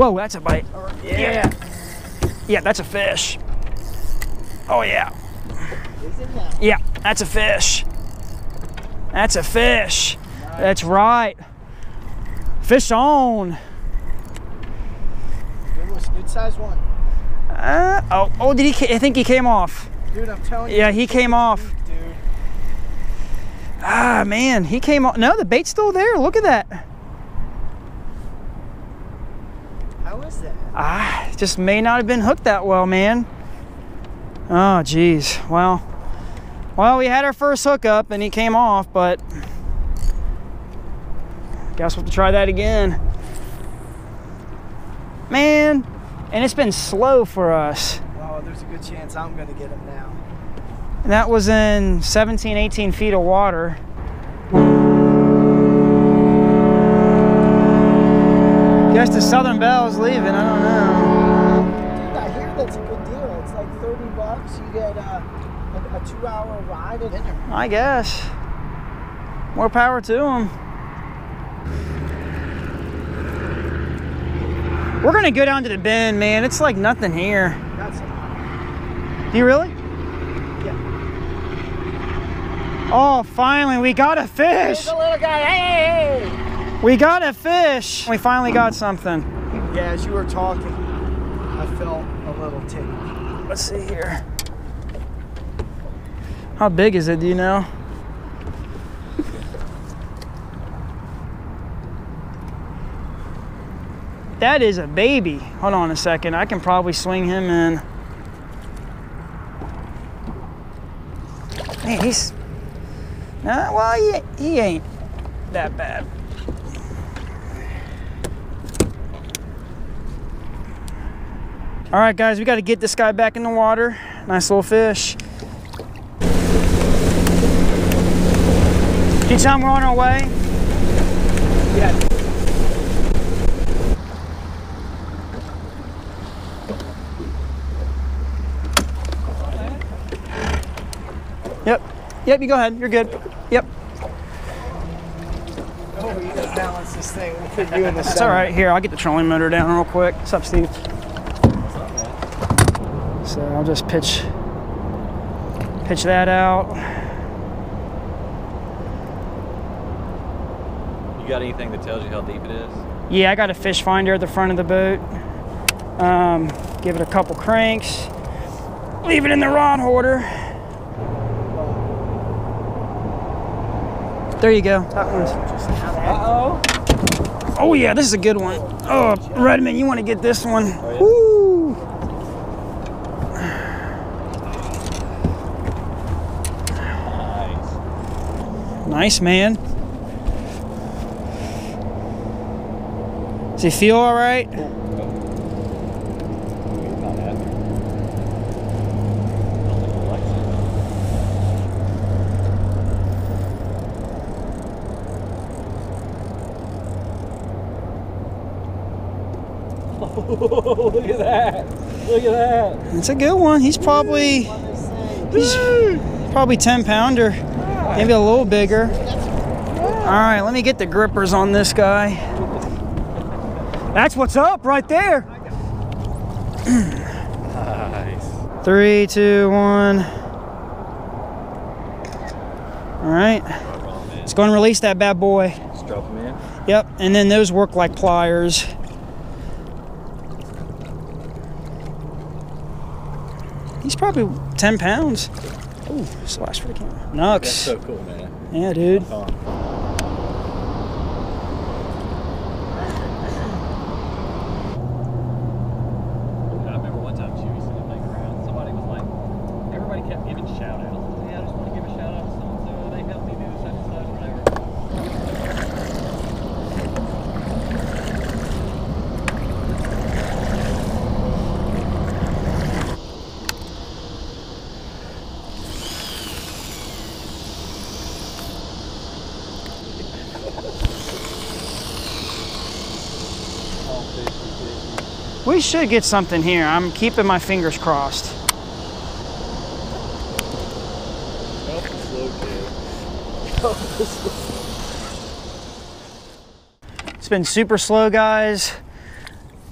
Whoa, that's a bite. Yeah. Yeah, that's a fish. Oh, yeah. Yeah, that's a fish. That's a fish. That's right. Fish on. Good, good size one. Uh, oh, oh, did he? I think he came off. Dude, I'm telling you. Yeah, he came off. Dude. Ah, man, he came off. No, the bait's still there. Look at that. How is that? Ah, it just may not have been hooked that well, man. Oh, geez. Well, well, we had our first hookup and he came off, but guess we'll have to try that again. Man, and it's been slow for us. Well, there's a good chance I'm gonna get him now. And that was in 17, 18 feet of water. Guess the Southern Belle's leaving. I don't know. Dude, I hear that's a good deal. It's like 30 bucks. You get uh, a, a two-hour ride and dinner. I guess. More power to them. We're gonna go down to the bend, man. It's like nothing here. Do you really? yeah. Oh, finally, we got a fish. The little guy. Hey, hey, We got a fish. We finally got something. Yeah, as you were talking, I felt a little tingle. Let's see here. How big is it? Do you know? That is a baby. Hold on a second. I can probably swing him in. Man, he's. Uh, well, he, he ain't that bad. All right, guys, we got to get this guy back in the water. Nice little fish. Can you tell him we're on our way? Yeah. Yep. Yep, you go ahead. You're good. Yep. Oh, you gotta balance this thing. You in the It's all right. Here, I'll get the trolling motor down real quick. What's up, Steve? So I'll just pitch pitch that out. You got anything that tells you how deep it is? Yeah, I got a fish finder at the front of the boat. Um, give it a couple cranks. Leave it in the rod holder. There you go. That one's. Uh-oh. Oh yeah, this is a good one. Oh, Redman, you want to get this one? Woo! Nice. Nice man. Does he feel all right? He's not happy. Don't think he likes it. Look at that! Look at that! It's a good one. He's probably he's probably 10 pounder, maybe a little bigger. All right, let me get the grippers on this guy. That's what's up right there. Nice. Three, two, one. All right, let's go and release that bad boy. Just drop him in. Yep, and then those work like pliers. He's probably 10 pounds. Ooh, slash for the camera. Nux. That's so cool, man. Yeah, dude. Fun. I remember one time Chewy sent a thing around. Somebody was like, everybody kept giving shout outs. Yeah, I just want to give a shout out to so and so. They helped me do such and such, whatever. We should get something here. I'm keeping my fingers crossed. It's been super slow, guys.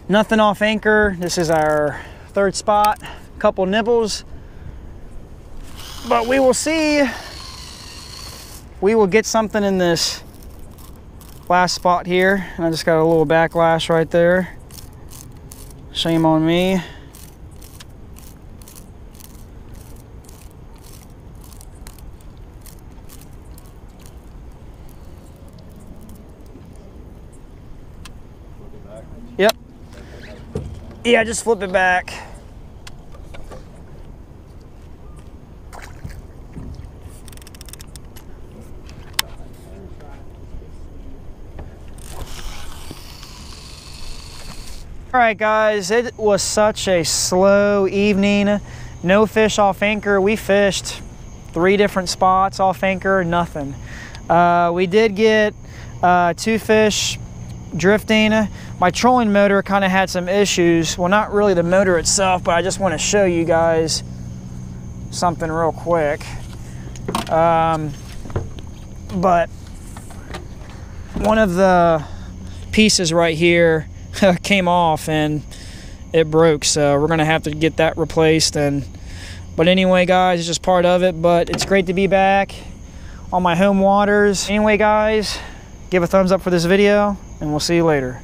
Nothing off anchor. This is our third spot. Couple nibbles. But we will see. We will get something in this last spot here. And I just got a little backlash right there. Shame on me. Yep. Yeah, just flip it back. All right, guys, it was such a slow evening. No fish off anchor. We fished three different spots off anchor, nothing. Uh, we did get uh, two fish drifting. My trolling motor kind of had some issues. Well, not really the motor itself, but I just want to show you guys something real quick. Um, but one of the pieces right here came off and it broke so we're gonna have to get that replaced and but anyway guys it's just part of it but it's great to be back on my home waters. Anyway guys give a thumbs up for this video and we'll see you later